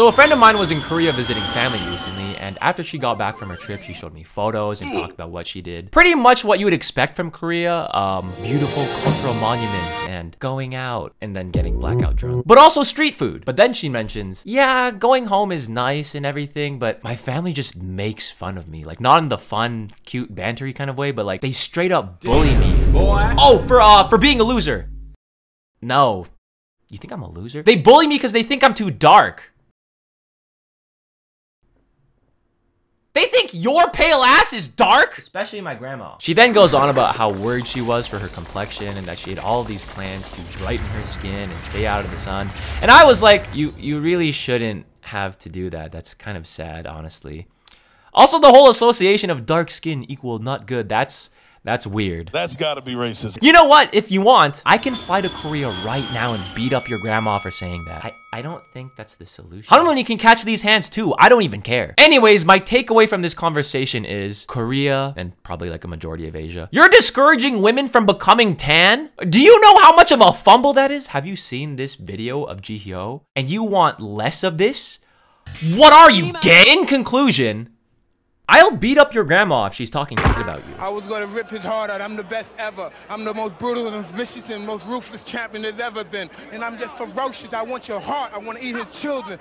So a friend of mine was in Korea visiting family recently, and after she got back from her trip, she showed me photos and talked about what she did. Pretty much what you would expect from Korea, um, beautiful cultural monuments and going out and then getting blackout drunk. But also street food. But then she mentions, yeah, going home is nice and everything, but my family just makes fun of me. Like not in the fun, cute, bantery kind of way, but like they straight up bully me. Oh, for uh, for being a loser. No. You think I'm a loser? They bully me because they think I'm too dark. They think your pale ass is dark? Especially my grandma. She then goes on about how worried she was for her complexion and that she had all these plans to brighten her skin and stay out of the sun. And I was like, you, you really shouldn't have to do that. That's kind of sad, honestly. Also, the whole association of dark skin equal not good. That's that's weird. That's gotta be racist. You know what? If you want, I can fly to Korea right now and beat up your grandma for saying that. I, I don't think that's the solution. Harmony can catch these hands too. I don't even care. Anyways, my takeaway from this conversation is Korea, and probably like a majority of Asia, you're discouraging women from becoming tan? Do you know how much of a fumble that is? Have you seen this video of Jihyo? And you want less of this? What are you, gay? In conclusion, I'll beat up your grandma if she's talking shit about you. I was gonna rip his heart out. I'm the best ever. I'm the most brutal and vicious and most ruthless champion there's ever been. And I'm just ferocious. I want your heart. I want to eat his children.